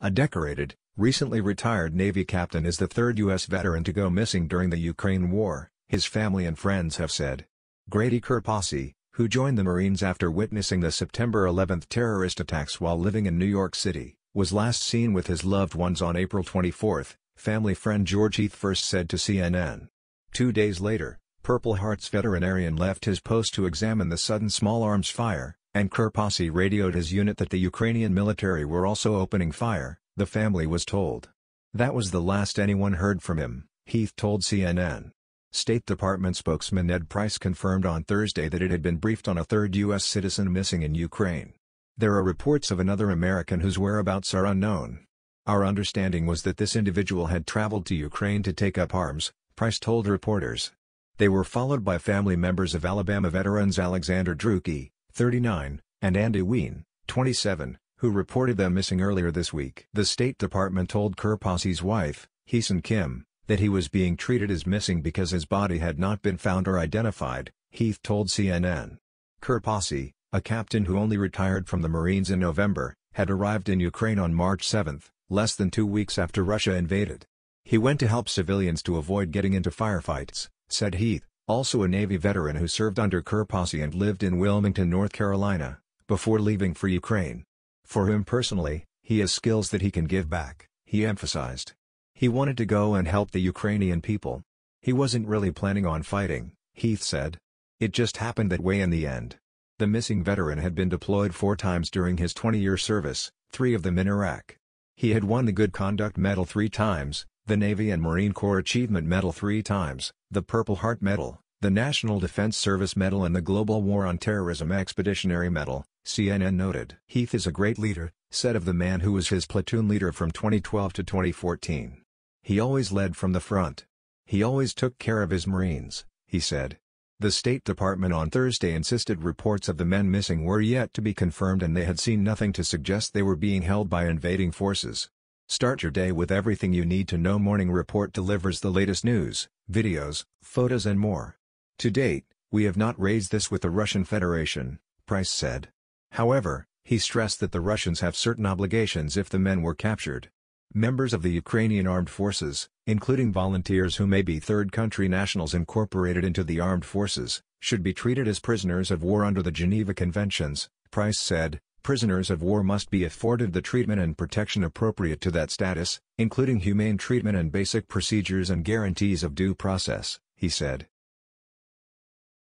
A decorated, recently retired Navy captain is the third U.S. veteran to go missing during the Ukraine war, his family and friends have said. Grady Kurpasi, who joined the Marines after witnessing the September 11 terrorist attacks while living in New York City, was last seen with his loved ones on April 24, family friend George Heath first said to CNN. Two days later, Purple Heart's veterinarian left his post to examine the sudden small arms fire, and Kurpasi radioed his unit that the Ukrainian military were also opening fire, the family was told. That was the last anyone heard from him, Heath told CNN. State Department spokesman Ned Price confirmed on Thursday that it had been briefed on a third U.S. citizen missing in Ukraine. There are reports of another American whose whereabouts are unknown. Our understanding was that this individual had traveled to Ukraine to take up arms, Price told reporters. They were followed by family members of Alabama veterans Alexander Drueke, 39, and Andy Huynh, 27, who reported them missing earlier this week. The State Department told Kurpasi's wife, Heeson Kim, that he was being treated as missing because his body had not been found or identified, Heath told CNN. Kurpasi, a captain who only retired from the Marines in November, had arrived in Ukraine on March 7, less than two weeks after Russia invaded. He went to help civilians to avoid getting into firefights, said Heath, also a Navy veteran who served under Kurpasi and lived in Wilmington, North Carolina, before leaving for Ukraine. For him personally, he has skills that he can give back, he emphasized. He wanted to go and help the Ukrainian people. He wasn't really planning on fighting, Heath said. It just happened that way in the end. The missing veteran had been deployed four times during his 20-year service, three of them in Iraq. He had won the Good Conduct Medal three times, the Navy and Marine Corps Achievement Medal three times, the Purple Heart Medal, the National Defense Service Medal and the Global War on Terrorism Expeditionary Medal, CNN noted. Heath is a great leader, said of the man who was his platoon leader from 2012 to 2014. He always led from the front. He always took care of his Marines, he said. The State Department on Thursday insisted reports of the men missing were yet to be confirmed and they had seen nothing to suggest they were being held by invading forces. Start your day with everything you need to know Morning Report delivers the latest news, videos, photos and more. To date, we have not raised this with the Russian Federation, Price said. However, he stressed that the Russians have certain obligations if the men were captured. Members of the Ukrainian armed forces, including volunteers who may be third-country nationals incorporated into the armed forces, should be treated as prisoners of war under the Geneva Conventions, Price said. Prisoners of war must be afforded the treatment and protection appropriate to that status, including humane treatment and basic procedures and guarantees of due process, he said.